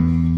Mm-hmm.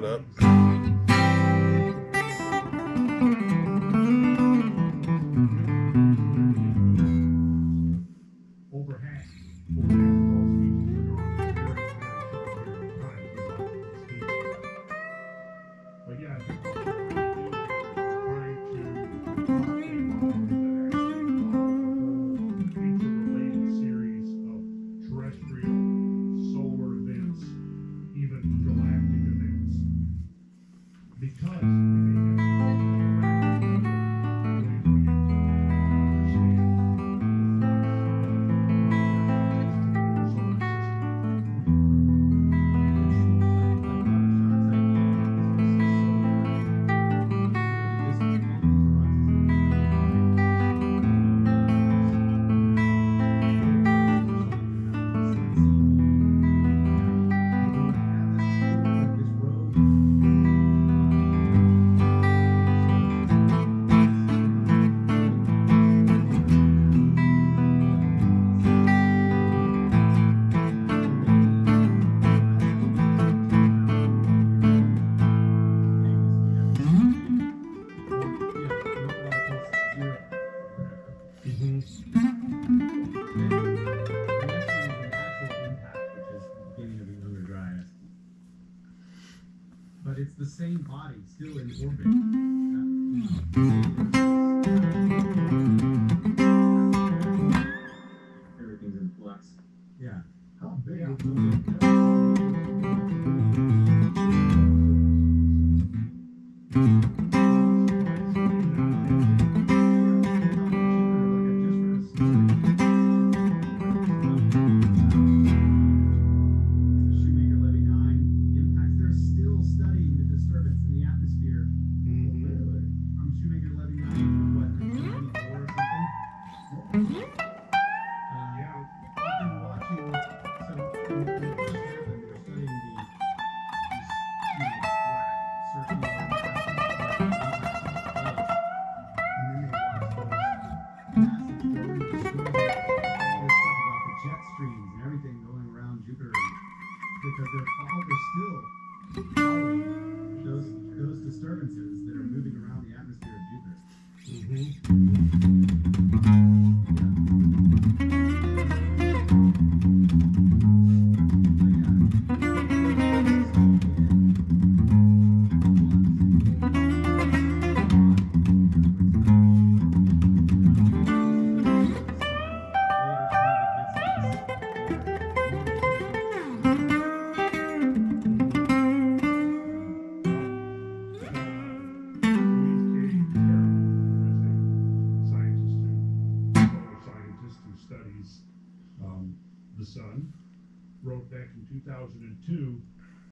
that up. Yeah. How big yeah. Mm-hmm. because their father still following those, those disturbances that are moving around the atmosphere of Jupiter. Mm -hmm.